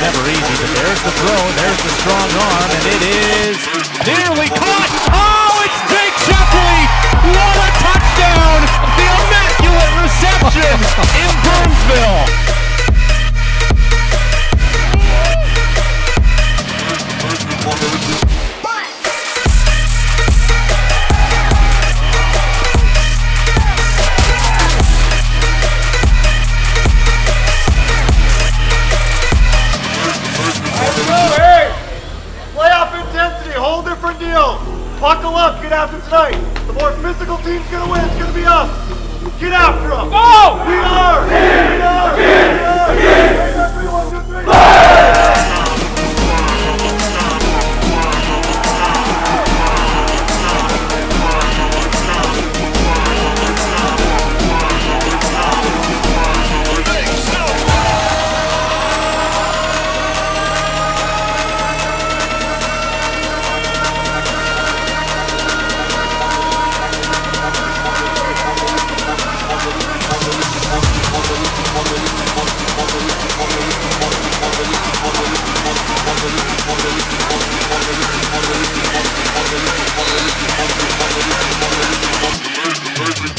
never easy, but there's the throw, there's the strong arm, and it is nearly caught. Oh, it's Burnsville. Hey! Playoff intensity, whole different deal. Buckle up, get after tonight. The more physical team's gonna win, it's gonna be us. Get after them. Go!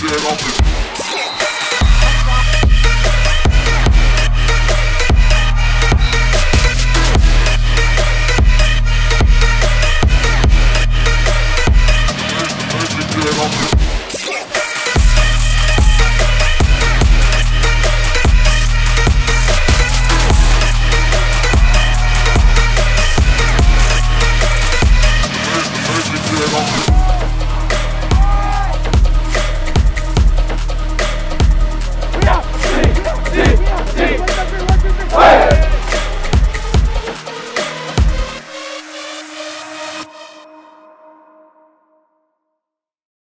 Let me get off the